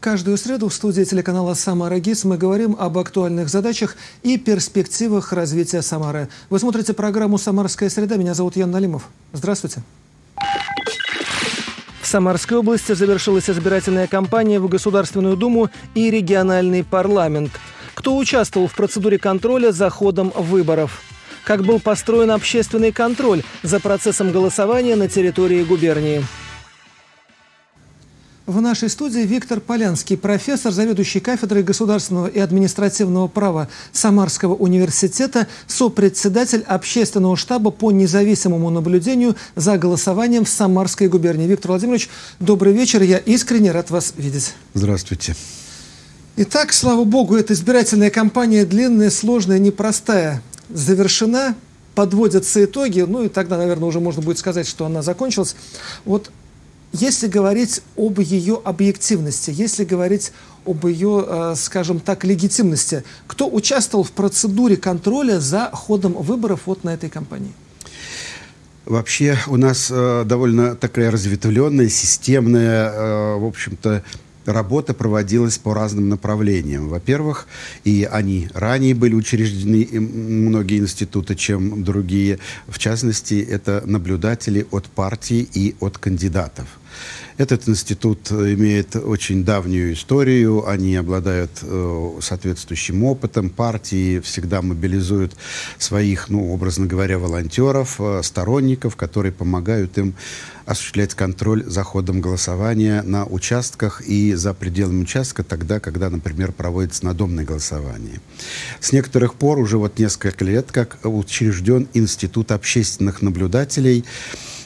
Каждую среду в студии телеканала «Самара ГИС» мы говорим об актуальных задачах и перспективах развития Самары. Вы смотрите программу «Самарская среда». Меня зовут Ян Налимов. Здравствуйте. В Самарской области завершилась избирательная кампания в Государственную Думу и региональный парламент. Кто участвовал в процедуре контроля за ходом выборов? Как был построен общественный контроль за процессом голосования на территории губернии? В нашей студии Виктор Полянский, профессор, заведующий кафедрой государственного и административного права Самарского университета, сопредседатель общественного штаба по независимому наблюдению за голосованием в Самарской губернии. Виктор Владимирович, добрый вечер. Я искренне рад вас видеть. Здравствуйте. Итак, слава богу, эта избирательная кампания длинная, сложная, непростая. Завершена, подводятся итоги, ну и тогда, наверное, уже можно будет сказать, что она закончилась. Вот если говорить об ее объективности, если говорить об ее, э, скажем так, легитимности, кто участвовал в процедуре контроля за ходом выборов вот на этой кампании? Вообще у нас э, довольно такая разветвленная, системная, э, в общем-то, работа проводилась по разным направлениям. Во-первых, и они ранее были учреждены, многие институты, чем другие. В частности, это наблюдатели от партий и от кандидатов. Этот институт имеет очень давнюю историю, они обладают э, соответствующим опытом, партии всегда мобилизуют своих, ну, образно говоря, волонтеров, э, сторонников, которые помогают им осуществлять контроль за ходом голосования на участках и за пределами участка тогда, когда, например, проводится надомное голосование. С некоторых пор, уже вот несколько лет, как учрежден Институт общественных наблюдателей,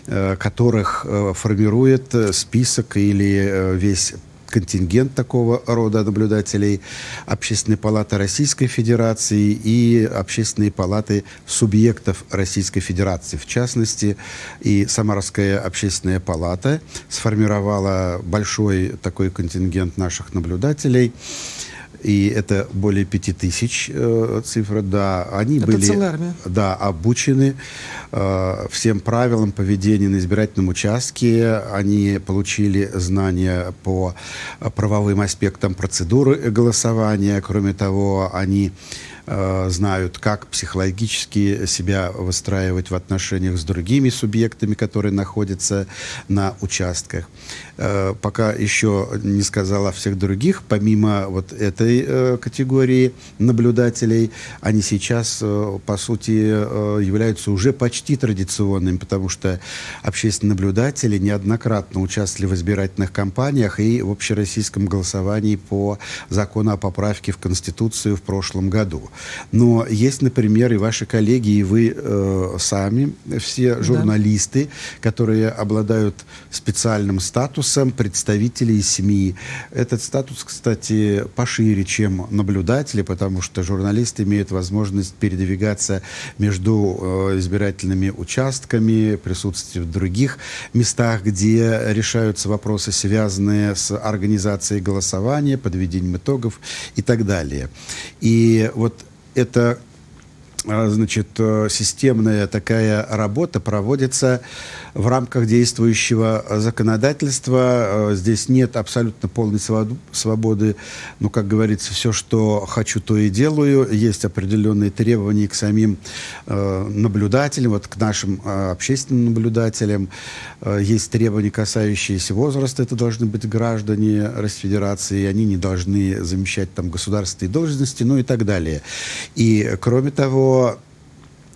которых э, формирует э, список или весь контингент такого рода наблюдателей Общественной палаты Российской Федерации и Общественные палаты субъектов Российской Федерации. В частности, и Самарская общественная палата сформировала большой такой контингент наших наблюдателей и это более пяти тысяч э, цифр, да, они это были да, обучены э, всем правилам поведения на избирательном участке, они получили знания по правовым аспектам процедуры голосования, кроме того, они Э, знают, как психологически себя выстраивать в отношениях с другими субъектами, которые находятся на участках. Э, пока еще не сказала всех других, помимо вот этой э, категории наблюдателей, они сейчас, по сути, являются уже почти традиционными, потому что общественные наблюдатели неоднократно участвовали в избирательных кампаниях и в общероссийском голосовании по закону о поправке в Конституцию в прошлом году. Но есть, например, и ваши коллеги, и вы э, сами, все журналисты, да. которые обладают специальным статусом представителей СМИ. Этот статус, кстати, пошире, чем наблюдатели, потому что журналисты имеют возможность передвигаться между э, избирательными участками, присутствовать в других местах, где решаются вопросы, связанные с организацией голосования, подведением итогов и так далее. И вот это а, значит, э, системная такая работа проводится в рамках действующего законодательства. Э, здесь нет абсолютно полной свободы. Ну, как говорится, все, что хочу, то и делаю. Есть определенные требования к самим э, наблюдателям, вот к нашим э, общественным наблюдателям. Э, есть требования, касающиеся возраста. Это должны быть граждане Российской Федерации. Они не должны замещать там государственные должности, ну и так далее. И, кроме того,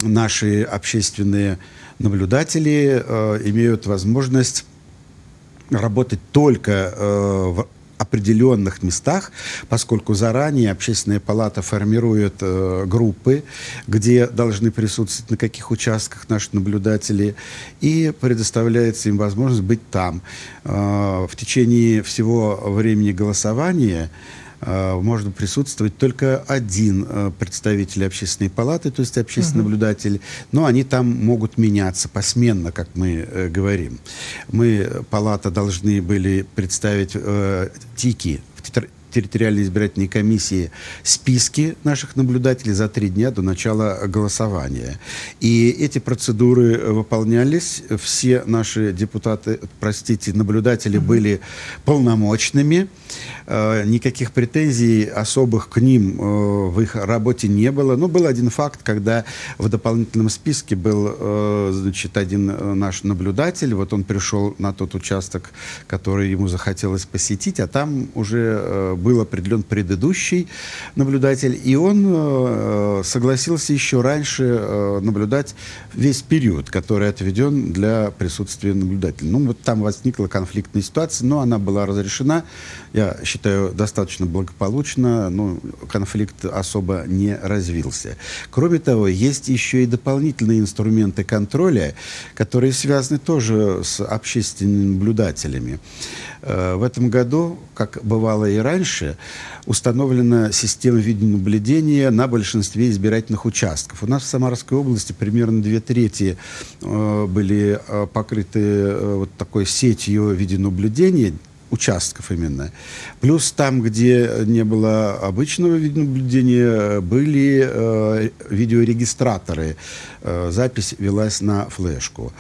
наши общественные наблюдатели э, имеют возможность работать только э, в определенных местах, поскольку заранее общественная палата формирует э, группы, где должны присутствовать на каких участках наши наблюдатели, и предоставляется им возможность быть там. Э, в течение всего времени голосования Э, можно присутствовать только один э, представитель общественной палаты, то есть общественный угу. наблюдатель, но они там могут меняться посменно, как мы э, говорим. Мы, палата, должны были представить э, ТИКи, территориальной избирательной комиссии списки наших наблюдателей за три дня до начала голосования. И эти процедуры выполнялись. Все наши депутаты, простите, наблюдатели mm-hmm. были полномочными. Э, никаких претензий особых к ним э, в их работе не было. Но был один факт, когда в дополнительном списке был, э, значит, один наш наблюдатель. Вот он пришел на тот участок, который ему захотелось посетить, а там уже был определен предыдущий наблюдатель, и он согласился еще раньше наблюдать весь период, который отведен для присутствия наблюдателя. Ну, вот там возникла конфликтная ситуация, но она была разрешена. Я считаю, достаточно благополучно, ну, конфликт особо не развился. Кроме того, есть еще и дополнительные инструменты контроля, которые связаны тоже с общественными наблюдателями. Э, в этом году, как бывало и раньше, установлена система видеонаблюдения на большинстве избирательных участков. У нас в Самарской области примерно две трети э, были э, покрыты вот такой сетью видеонаблюдения, участков именно. Плюс там, где не было обычного видеонаблюдения, были э, видеорегистраторы. Э, запись велась на флешку.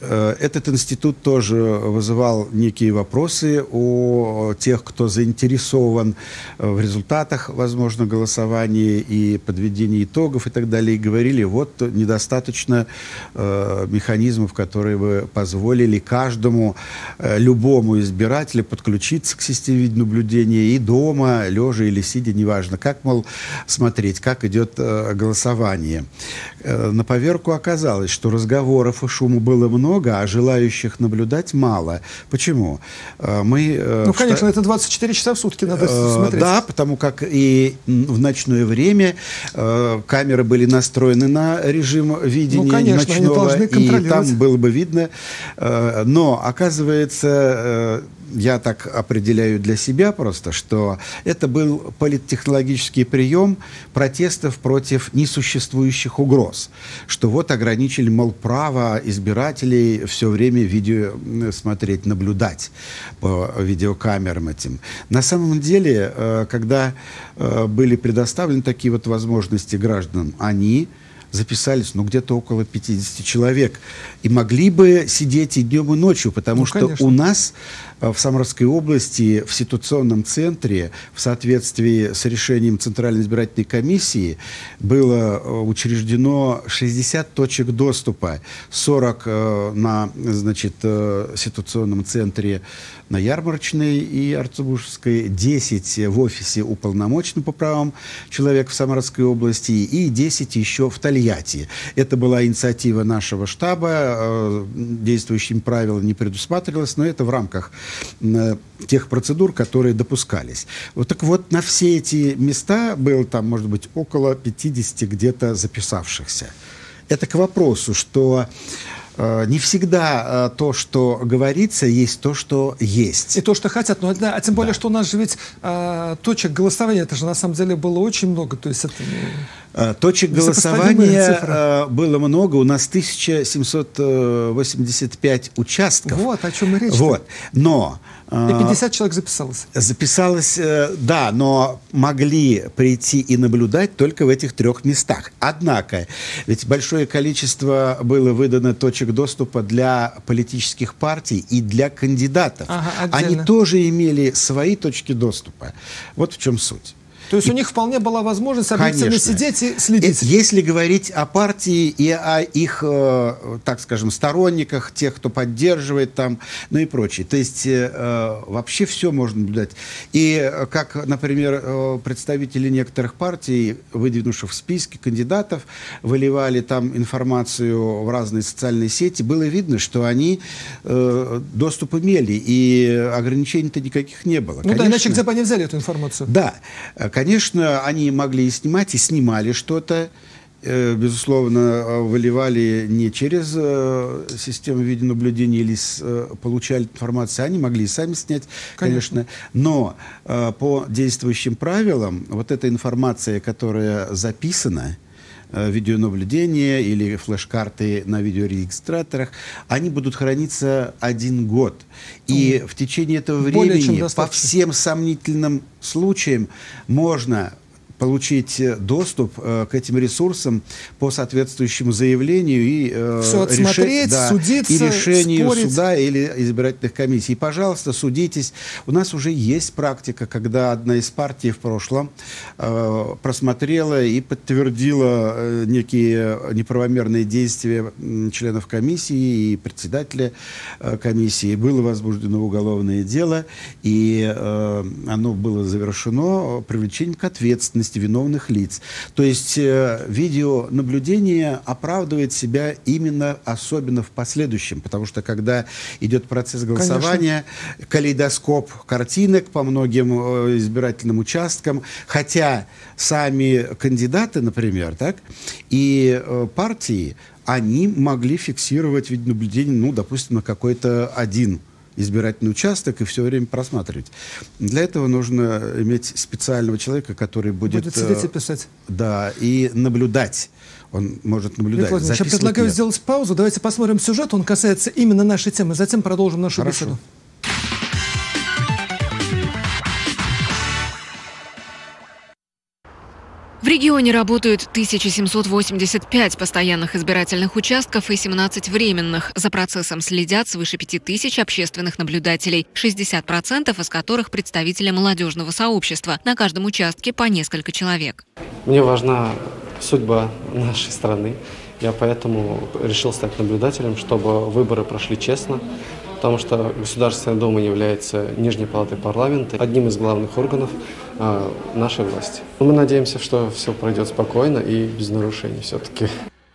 Э, этот институт тоже вызывал некие вопросы у тех, кто заинтересован э, в результатах, возможно, голосования и подведения итогов и так далее. И говорили, вот недостаточно э, механизмов, которые бы позволили каждому, э, любому избирателю подключиться к системе видеонаблюдения и дома, лежа или сидя, неважно, как, мол, смотреть, как идет э, голосование. Э, на поверку оказалось, что разговоров и шума было много, много, а желающих наблюдать мало. Почему? Э, мы... Э, ну, конечно, это 24 часа в сутки надо э, смотреть. Да, потому как и в ночное время камеры были настроены на режим видения ну, конечно, ночного, и там было бы видно. Но, оказывается, я так определяю для себя просто, что это был политтехнологический прием протестов против несуществующих угроз. Что вот ограничили, мол, право избирателей все время видео смотреть, наблюдать по видеокамерам этим. На самом деле, э, когда э, были предоставлены такие вот возможности гражданам, они записались, ну, где-то около 50 человек. И могли бы сидеть и днем, и ночью, потому ну, что конечно. у нас э, в Самарской области в ситуационном центре в соответствии с решением Центральной избирательной комиссии было э, учреждено 60 точек доступа, 40 э, на значит, ситуационном центре на Ярмарочной и Арцебушевской, 10 в офисе уполномоченного по правам человека в Самарской области и 10 еще в Тольятти. Это была инициатива нашего штаба, э, действующими правилами не предусматривалось, но это в рамках э, тех процедур, которые допускались. Вот так вот, на все эти места было там, может быть, около 50 где-то записавшихся. Это к вопросу, что не всегда э, то, что говорится, есть то, что есть. И то, что хотят. Но, да, а тем более, да. что у нас же ведь а, точек голосования, это же на самом деле было очень много. То есть это, Точек голосования было много. У нас 1785 участков. Вот, о чем и речь. Вот. Но и 50 а, человек записалось. Записалось, э, да, но могли прийти и наблюдать только в этих трех местах. Однако, ведь большое количество было выдано точек доступа для политических партий и для кандидатов. Ага, Они тоже имели свои точки доступа. Вот в чем суть. То есть и, у них вполне была возможность объективно конечно. сидеть и следить. И, если говорить о партии и о их, э, так скажем, сторонниках, тех, кто поддерживает там, ну и прочее. То есть э, э вообще все можно наблюдать. И э, как, например, э, представители некоторых партий, выдвинувших в списке кандидатов, выливали там информацию в разные социальные сети, было видно, что они э, доступ имели, и ограничений-то никаких не было. Ну Конечно, да, иначе где бы они взяли эту информацию? Да. Конечно, они могли и снимать, и снимали что-то. Э, безусловно, э, выливали не через э, систему видеонаблюдения или получали информацию, они могли и сами снять, конечно. конечно. Но по действующим правилам вот эта информация, которая записана, видеонаблюдения или флеш-карты на видеорегистраторах, они будут храниться один год. И в течение этого времени по всем сомнительным случаям можно получить э, доступ э, к этим ресурсам по соответствующему заявлению и, э, Все отсмотреть, реши, да, судиться, и решению спорить. суда или избирательных комиссий. И, пожалуйста, судитесь. У нас уже есть практика, когда одна из партий в прошлом э, просмотрела и подтвердила э, некие неправомерные действия членов комиссии и председателя э, комиссии. Было возбуждено уголовное дело, и э, оно было завершено привлечением к ответственности ответственности виновных лиц. То есть э, видеонаблюдение оправдывает себя именно особенно в последующем, потому что когда идет процесс голосования, Конечно. калейдоскоп картинок по многим э, избирательным участкам, хотя сами кандидаты, например, так, и э, партии, они могли фиксировать видеонаблюдение, ну, допустим, на какой-то один избирательный участок и все время просматривать. Для этого нужно иметь специального человека, который будет... Будет сидеть и писать. Да, и наблюдать. Он может наблюдать. Владимир, я предлагаю нет. сделать паузу. Давайте посмотрим сюжет. Он касается именно нашей темы. Затем продолжим нашу Хорошо. беседу. В регионе работают 1785 постоянных избирательных участков и 17 временных. За процессом следят свыше 5000 общественных наблюдателей, 60% из которых представители молодежного сообщества. На каждом участке по несколько человек. Мне важна судьба нашей страны. Я поэтому решил стать наблюдателем, чтобы выборы прошли честно, потому что Государственная Дума является нижней палатой парламента, одним из главных органов нашей власти. Мы надеемся, что все пройдет спокойно и без нарушений все-таки.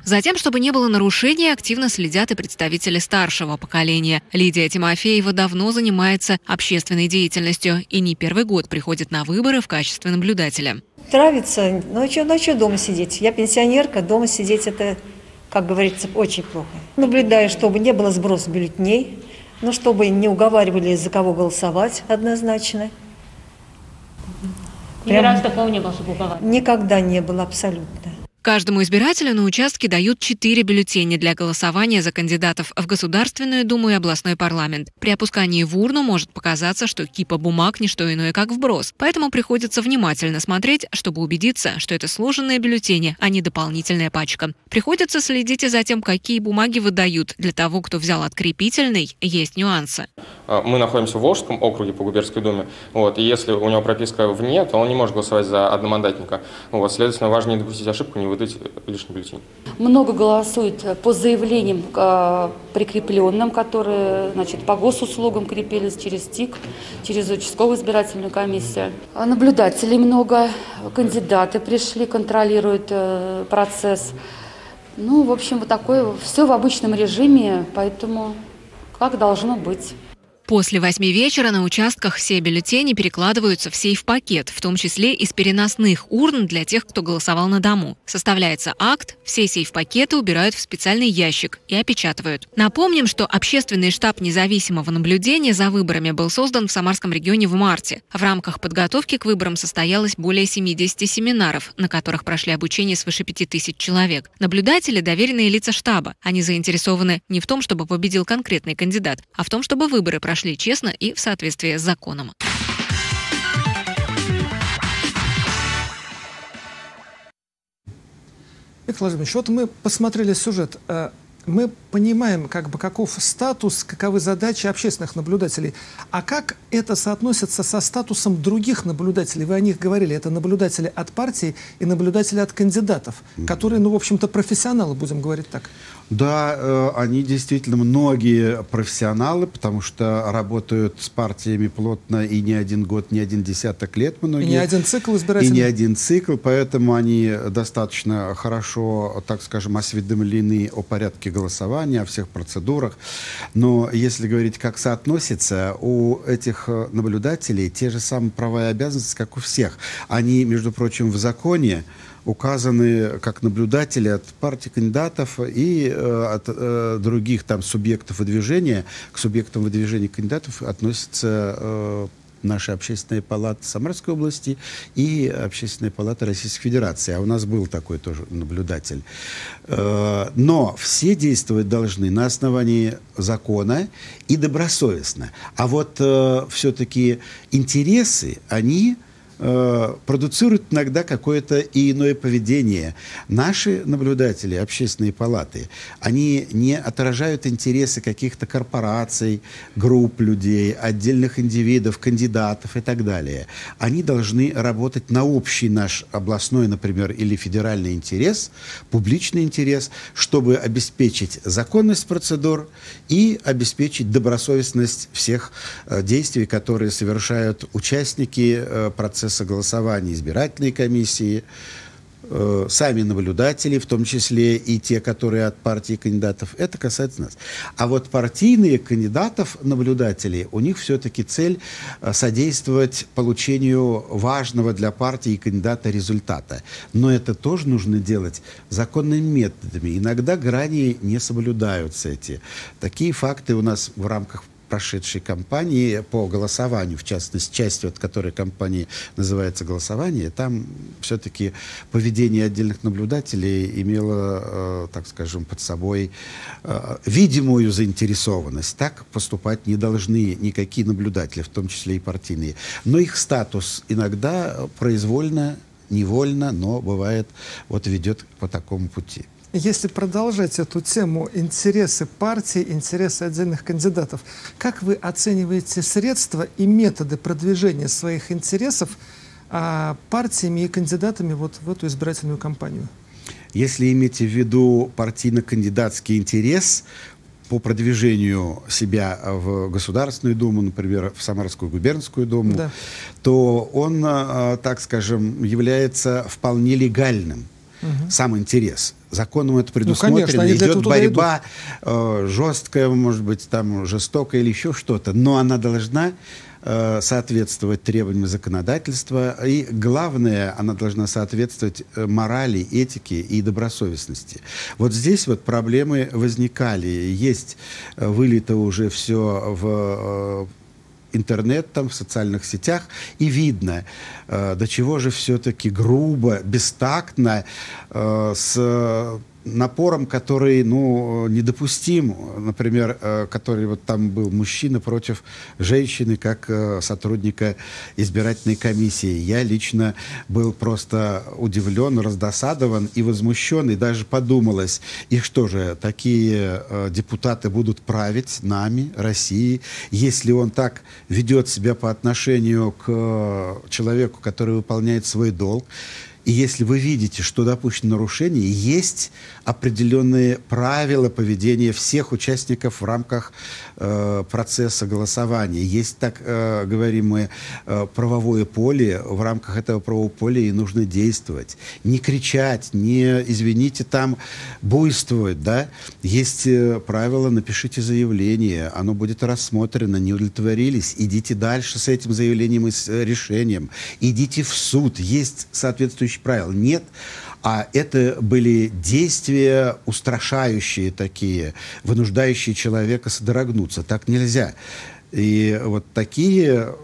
Затем, чтобы не было нарушений, активно следят и представители старшего поколения. Лидия Тимофеева давно занимается общественной деятельностью и не первый год приходит на выборы в качестве наблюдателя. Нравится, ну что, ну что дома сидеть? Я пенсионерка, дома сидеть это, как говорится, очень плохо. Наблюдаю, чтобы не было сброса бюллетеней, ну, чтобы не уговаривали, за кого голосовать однозначно. Прям... Ни разу такого не было, чтобы уговаривали? Никогда не было, абсолютно. Каждому избирателю на участке дают четыре бюллетеня для голосования за кандидатов в Государственную Думу и областной парламент. При опускании в урну может показаться, что кипа бумаг не что иное, как вброс. Поэтому приходится внимательно смотреть, чтобы убедиться, что это сложенные бюллетени, а не дополнительная пачка. Приходится следить и за тем, какие бумаги выдают. Для того, кто взял открепительный, есть нюансы. А, мы находимся в Волжском округе по губернской думе. Вот, и если у него прописка вне, то он не может голосовать за одномандатника. Вот, следовательно, важно не допустить ошибку, не выдать лишний бюллетень. Много голосуют по заявлениям э, прикрепленным, которые значит, по госуслугам крепились через ТИК, через участковую избирательную комиссию. А наблюдателей много, кандидаты пришли, контролируют э, процесс. Ну, в общем, вот такое все в обычном режиме, поэтому как должно быть. После восьми вечера на участках все бюллетени перекладываются в сейф-пакет, в том числе из переносных урн для тех, кто голосовал на дому. Составляется акт, все сейф-пакеты убирают в специальный ящик и опечатывают. Напомним, что общественный штаб независимого наблюдения за выборами был создан в Самарском регионе в марте. В рамках подготовки к выборам состоялось более 70 семинаров, на которых прошли обучение свыше 5000 человек. Наблюдатели – доверенные лица штаба. Они заинтересованы не в том, чтобы победил конкретный кандидат, а в том, чтобы выборы прошли прошли честно и в соответствии с законом. Виктор Владимирович, вот мы посмотрели сюжет. Э, мы понимаем, как бы, каков статус, каковы задачи общественных наблюдателей. А как это соотносится со статусом других наблюдателей? Вы о них говорили. Это наблюдатели от партии и наблюдатели от кандидатов, которые, ну, в общем-то, профессионалы, будем говорить так. Да, э, они действительно многие профессионалы, потому что работают с партиями плотно и не один год, не один десяток лет многие. И не один цикл избирательный. И не один цикл, поэтому они достаточно хорошо, так скажем, осведомлены о порядке голосования, о всех процедурах. Но если говорить, как соотносится, у этих наблюдателей те же самые права и обязанности, как у всех. Они, между прочим, в законе указаны как наблюдатели от партий кандидатов и э, от э, других там субъектов выдвижения. К субъектам выдвижения кандидатов относятся э, наша общественная палата Самарской области и общественная палата Российской Федерации. А у нас был такой тоже наблюдатель. Э, но все действовать должны на основании закона и добросовестно. А вот э, все-таки интересы, они э, продуцируют иногда какое-то и иное поведение. Наши наблюдатели, общественные палаты, они не отражают интересы каких-то корпораций, групп людей, отдельных индивидов, кандидатов и так далее. Они должны работать на общий наш областной, например, или федеральный интерес, публичный интерес, чтобы обеспечить законность процедур и обеспечить добросовестность всех э, действий, которые совершают участники э, процесса процесса голосования избирательной комиссии, э, сами наблюдатели, в том числе и те, которые от партии кандидатов, это касается нас. А вот партийные кандидатов, наблюдатели, у них все-таки цель э, содействовать получению важного для партии и кандидата результата. Но это тоже нужно делать законными методами. Иногда грани не соблюдаются эти. Такие факты у нас в рамках прошедшей кампании по голосованию, в частности, частью от которой кампании называется голосование, там все-таки поведение отдельных наблюдателей имело, э, так скажем, под собой э, видимую заинтересованность. Так поступать не должны никакие наблюдатели, в том числе и партийные. Но их статус иногда произвольно, невольно, но бывает, вот ведет по такому пути. Если продолжать эту тему интересы партии, интересы отдельных кандидатов, как вы оцениваете средства и методы продвижения своих интересов а, партиями и кандидатами вот в эту избирательную кампанию? Если имеете в виду партийно-кандидатский интерес по продвижению себя в Государственную Думу, например, в Самарскую губернскую Думу, да. то он, а, так скажем, является вполне легальным. Угу. Сам интерес законом это предусмотрено, ну, конечно, идет борьба э, жесткая, может быть, там жестокая или еще что-то, но она должна э, соответствовать требованиям законодательства, и главное, она должна соответствовать э, морали, этике и добросовестности. Вот здесь вот проблемы возникали. Есть вылито уже все в интернет, там, в социальных сетях, и видно, э, до чего же все-таки грубо, бестактно, э, с напором, который, ну, недопустим. Например, э, который вот там был мужчина против женщины, как э, сотрудника избирательной комиссии. Я лично был просто удивлен, раздосадован и возмущен, и даже подумалось, и что же, такие э, депутаты будут править нами, Россией, если он так ведет себя по отношению к человеку, который выполняет свой долг, и если вы видите, что допущено нарушение, есть определенные правила поведения всех участников в рамках э, процесса голосования. Есть так э, говоримое э, правовое поле, в рамках этого правового поля и нужно действовать. Не кричать, не, извините, там буйствовать, да. Есть э, правила, напишите заявление, оно будет рассмотрено, не удовлетворились, идите дальше с этим заявлением и с э, решением, идите в суд, есть соответствующие правила. Нет, а это были действия устрашающие такие, вынуждающие человека содрогнуться. Так нельзя. И вот такие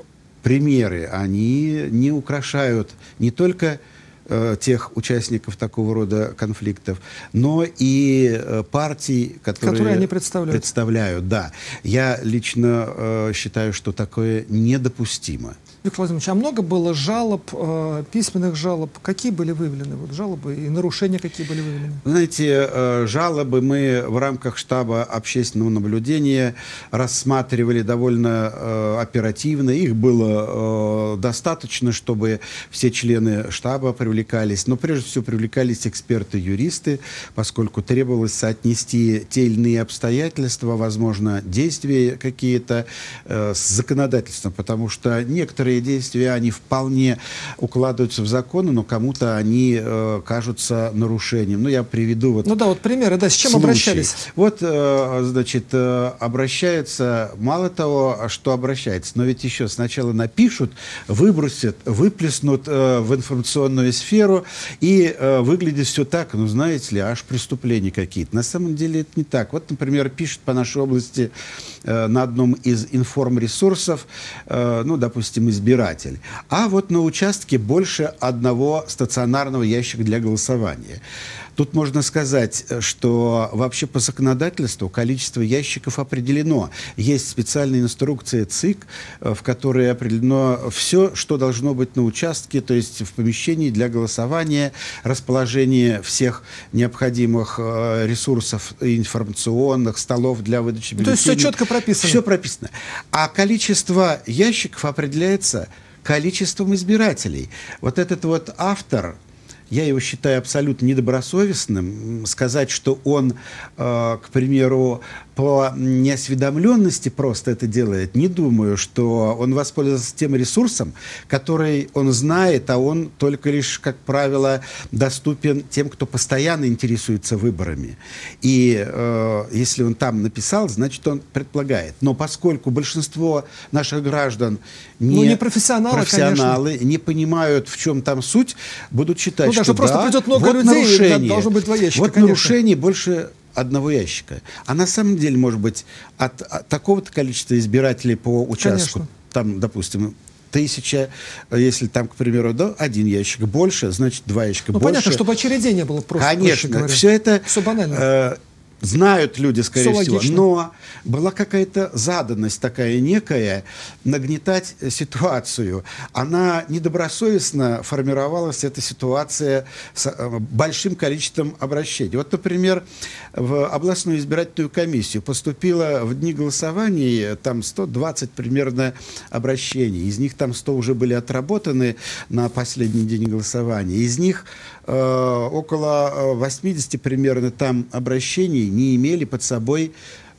примеры, они не украшают не только э, тех участников такого рода конфликтов, но и э, партий, которые, которые они представляют. представляют. Да, я лично э, считаю, что такое недопустимо. Виктор Владимирович, а много было жалоб, э, письменных жалоб? Какие были выявлены? Вот жалобы и нарушения какие были выявлены? Знаете, э, жалобы мы в рамках штаба общественного наблюдения рассматривали довольно э, оперативно. Их было э, достаточно, чтобы все члены штаба привлекались. Но прежде всего привлекались эксперты-юристы, поскольку требовалось соотнести те или иные обстоятельства, возможно, действия какие-то э, с законодательством, потому что некоторые некоторые действия, они вполне укладываются в законы, но кому-то они э, кажутся нарушением. Ну, я приведу вот Ну да, вот примеры, да, с чем случай. обращались? Вот, э, значит, э, обращаются, мало того, что обращается, но ведь еще сначала напишут, выбросят, выплеснут э, в информационную сферу, и э, выглядит все так, ну, знаете ли, аж преступления какие-то. На самом деле это не так. Вот, например, пишут по нашей области на одном из информресурсов, э, ну, допустим, избиратель. А вот на участке больше одного стационарного ящика для голосования. Тут можно сказать, э, что вообще по законодательству количество ящиков определено. Есть специальная инструкция ЦИК, э, в которой определено все, что должно быть на участке, то есть в помещении для голосования, расположение всех необходимых э, ресурсов информационных, столов для выдачи Ну, то есть бюллетеней. все четко прописано. Все прописано. А количество ящиков определяется количеством избирателей. Вот этот вот автор, я его считаю абсолютно недобросовестным. Сказать, что он, э, к примеру, по неосведомленности просто это делает, не думаю, что он воспользовался тем ресурсом, который он знает, а он только лишь, как правило, доступен тем, кто постоянно интересуется выборами. И э, если он там написал, значит, он предполагает. Но поскольку большинство наших граждан не, Ну, не профессионалы, профессионалы, не понимают, в чем там суть, будут считать, Ну да, что что просто да, придет много вот людей, нарушение, должно быть два ящика, Вот конечно. нарушение больше одного ящика. А на самом деле, может быть, от, от такого-то количества избирателей по участку, Конечно. там, допустим, тысяча, если там, к примеру, да, один ящик больше, значит, два ящика Ну, больше. понятно, чтобы очередей не было просто, Конечно, все это Все банально. э, знают люди, скорее Всё всего. логично. Но была какая-то заданность такая некая нагнетать э, ситуацию. Она недобросовестно формировалась, эта ситуация, с э, большим количеством обращений. Вот, например, в областную избирательную комиссию поступило в дни голосования там 120 примерно обращений. Из них там 100 уже были отработаны на последний день голосования. Из них э, около э, 80 примерно там обращений не имели под собой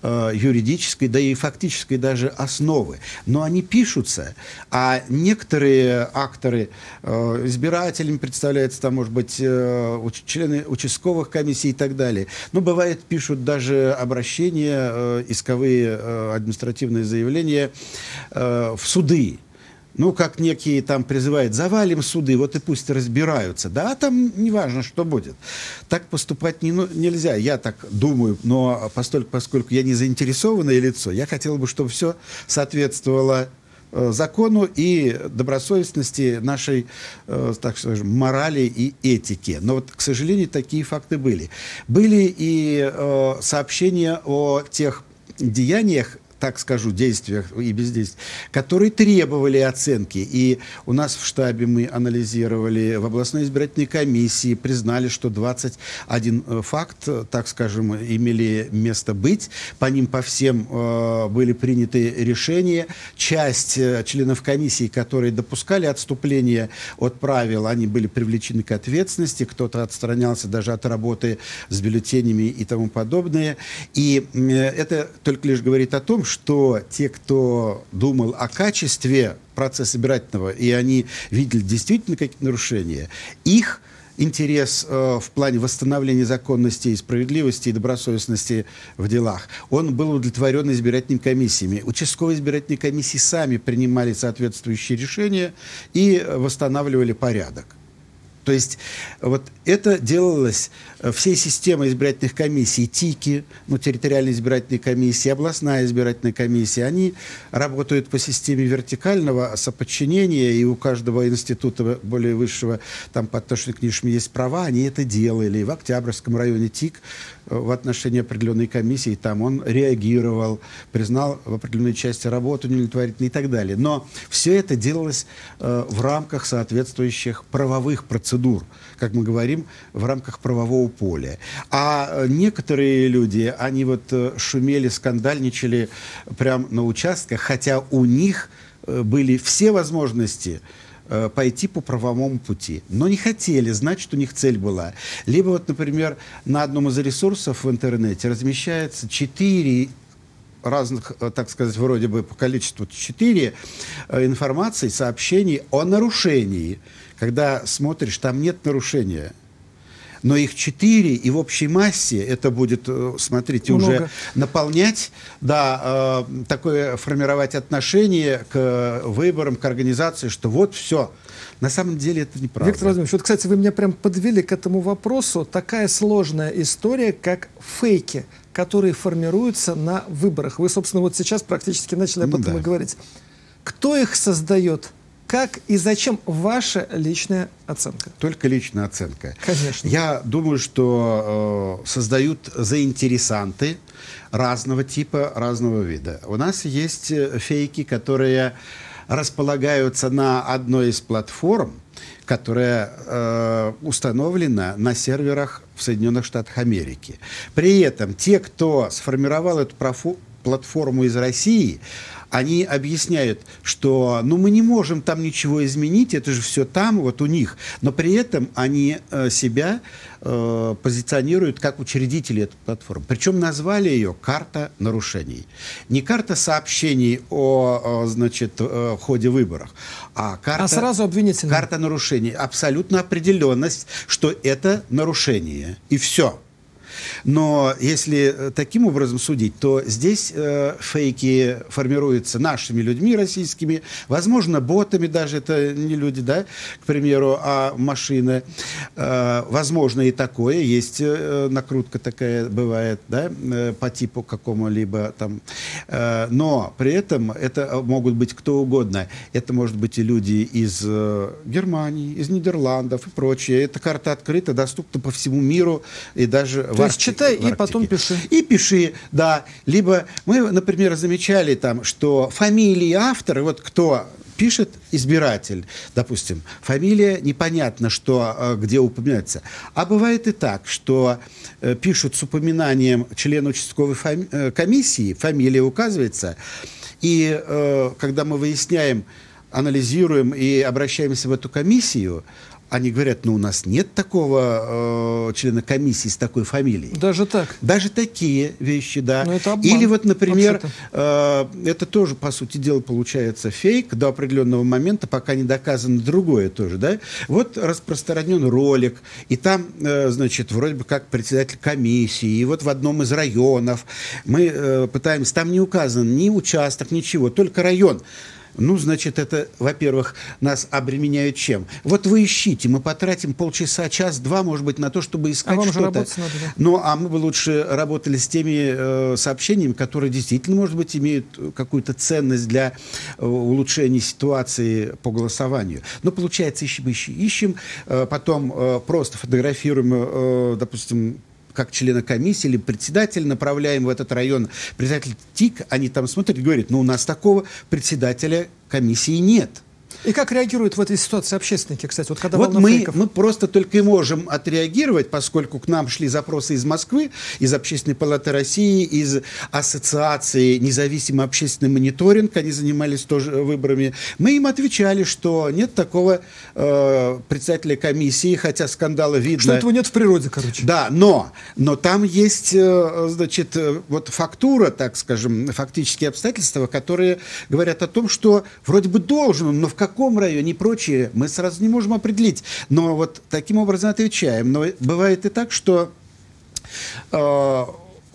э, юридической, да и фактической даже основы. Но они пишутся, а некоторые акторы э, избирателями представляются, там, может быть, э, члены участковых комиссий и так далее. Но бывает, пишут даже обращения, э, исковые э, административные заявления э, в суды. Ну, как некие там призывают, завалим суды, вот и пусть разбираются. Да, там неважно, что будет. Так поступать не, ну, нельзя, я так думаю, но поскольку, поскольку я не заинтересованное лицо, я хотел бы, чтобы все соответствовало э, закону и добросовестности нашей, э, так скажем, морали и этики. Но вот, к сожалению, такие факты были. Были и э, сообщения о тех деяниях, так скажу, действиях и бездействиях, которые требовали оценки. И у нас в штабе мы анализировали, в областной избирательной комиссии признали, что 21 э, факт, э, так скажем, имели место быть. По ним по всем э, были приняты решения. Часть э, членов комиссии, которые допускали отступление от правил, они были привлечены к ответственности. Кто-то отстранялся даже от работы с бюллетенями и тому подобное. И э, это только лишь говорит о том, что те, кто думал о качестве процесса избирательного, и они видели действительно какие-то нарушения, их интерес э, в плане восстановления законности и справедливости и добросовестности в делах, он был удовлетворен избирательными комиссиями. Участковые избирательные комиссии сами принимали соответствующие решения и восстанавливали порядок. То есть вот это делалось э, всей системой избирательных комиссий, ТИКи, ну, территориальные избирательные комиссии, областная избирательная комиссия, они работают по системе вертикального соподчинения, и у каждого института более высшего, там по отношению к ним есть права, они это делали. И в Октябрьском районе ТИК э, в отношении определенной комиссии, там он реагировал, признал в определенной части работу неудовлетворительной и так далее. Но все это делалось э, в рамках соответствующих правовых процедур, как мы говорим, в рамках правового поля. А э, некоторые люди, они вот э, шумели, скандальничали прямо на участках, хотя у них э, были все возможности пойти по правовому пути. Но не хотели, значит, у них цель была. Либо вот, например, на одном из ресурсов в интернете размещается 4 разных, так сказать, вроде бы по количеству четыре информации, сообщений о нарушении. Когда смотришь, там нет нарушения но их четыре, и в общей массе это будет, э, смотрите, Много. уже наполнять, да, э, такое формировать отношение к выборам, к организации, что вот все. На самом деле это неправда. Виктор Владимирович, вот, кстати, вы меня прям подвели к этому вопросу. Такая сложная история, как фейки, которые формируются на выборах. Вы, собственно, вот сейчас практически начали об ну этом да. и говорить. Кто их создает? Как и зачем ваша личная оценка? Только личная оценка. Конечно. Я думаю, что э, создают заинтересанты разного типа, разного вида. У нас есть э, фейки, которые располагаются на одной из платформ, которая э, установлена на серверах в Соединенных Штатах Америки. При этом те, кто сформировал эту платформу из России, они объясняют, что ну, мы не можем там ничего изменить, это же все там, вот у них. Но при этом они э, себя э, позиционируют как учредители этой платформы. Причем назвали ее «карта нарушений». Не карта сообщений о, значит, э, ходе выборов, а карта... А сразу обвинительная. Карта нарушений. Абсолютно определенность, что это нарушение. И все. Но если э, таким образом судить, то здесь э, фейки формируются нашими людьми российскими, возможно, ботами даже, это не люди, да, к примеру, а машины. Э, возможно и такое, есть э, накрутка такая бывает, да, э, по типу какому-либо там. Э, но при этом это могут быть кто угодно. Это может быть и люди из э, Германии, из Нидерландов и прочее. Эта карта открыта, доступна по всему миру и даже в есть читай и потом пиши. И пиши, да. Либо мы, например, замечали там, что фамилии автора, вот кто пишет избиратель, допустим, фамилия непонятно, что, э, где упоминается. А бывает и так, что э, пишут с упоминанием члена участковой фами э, комиссии, фамилия указывается, и э, когда мы выясняем, анализируем и обращаемся в эту комиссию, они говорят, ну у нас нет такого э, члена комиссии с такой фамилией. Даже так? Даже такие вещи, да. Но это обман, Или вот, например, э, это тоже, по сути дела, получается фейк до определенного момента, пока не доказано другое тоже, да. Вот распространен ролик, и там, э, значит, вроде бы как председатель комиссии, и вот в одном из районов мы э, пытаемся, там не указан ни участок, ничего, только район. Ну, значит, это, во-первых, нас обременяет чем? Вот вы ищите, мы потратим полчаса, час, два, может быть, на то, чтобы искать а что-то. Надо, да? Ну, а мы бы лучше работали с теми э, сообщениями, которые действительно, может быть, имеют какую-то ценность для э, улучшения ситуации по голосованию. Но получается, ищем, ищем, ищем, э, потом э, просто фотографируем, э, допустим, как члена комиссии или председателя направляем в этот район, председатель ТИК, они там смотрят и говорят, ну у нас такого председателя комиссии нет. И как реагируют в этой ситуации общественники, кстати? Вот, когда вот мы, мы просто только и можем отреагировать, поскольку к нам шли запросы из Москвы, из Общественной палаты России, из Ассоциации независимый общественный мониторинг, они занимались тоже выборами. Мы им отвечали, что нет такого э, председателя комиссии, хотя скандала видно. Что этого нет в природе, короче. Да, но, но там есть, э, значит, э, вот фактура, так скажем, фактические обстоятельства, которые говорят о том, что вроде бы должен но в каком каком районе и прочее, мы сразу не можем определить. Но вот таким образом отвечаем. Но бывает и так, что э,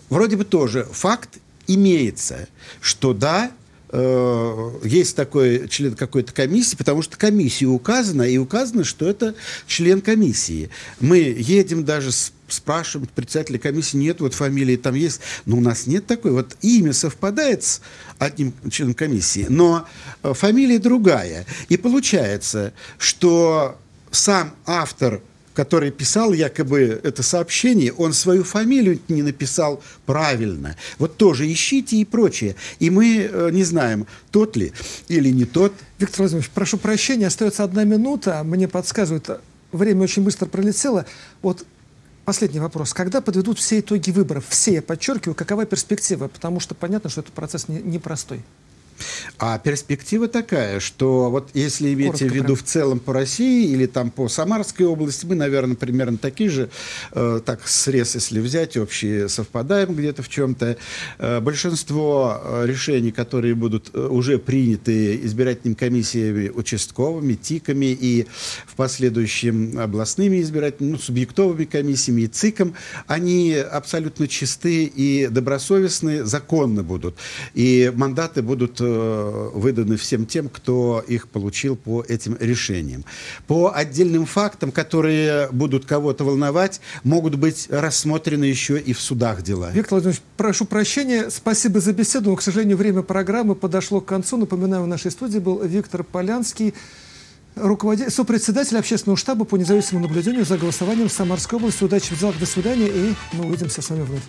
вроде бы тоже факт имеется, что да, э, есть такой член какой-то комиссии, потому что комиссия указана, и указано, что это член комиссии. Мы едем даже с спрашиваем председателя комиссии, нет, вот фамилии там есть, но у нас нет такой. Вот имя совпадает с одним членом комиссии, но э, фамилия другая. И получается, что сам автор который писал якобы это сообщение, он свою фамилию не написал правильно. Вот тоже ищите и прочее. И мы э, не знаем, тот ли или не тот. Виктор Владимирович, прошу прощения, остается одна минута. Мне подсказывают, время очень быстро пролетело. Вот Последний вопрос. Когда подведут все итоги выборов? Все, я подчеркиваю, какова перспектива? Потому что понятно, что этот процесс непростой. Не А перспектива такая, что вот если имеете Коротко в виду прям. в целом по России или там по Самарской области, мы, наверное, примерно такие же, э, так срез, если взять, общие совпадаем где-то в чем-то. Э, большинство э, решений, которые будут э, уже приняты избирательными комиссиями участковыми, ТИКами и в последующем областными избирательными, ну, субъектовыми комиссиями и ЦИКом, они абсолютно чисты и добросовестны, законно будут. И мандаты будут выданы всем тем, кто их получил по этим решениям. По отдельным фактам, которые будут кого-то волновать, могут быть рассмотрены еще и в судах дела. Виктор Владимирович, прошу прощения, спасибо за беседу, но, к сожалению, время программы подошло к концу. Напоминаю, в нашей студии был Виктор Полянский, руководитель, сопредседатель общественного штаба по независимому наблюдению за голосованием в Самарской области. Удачи в делах, до свидания, и мы увидимся с вами вновь.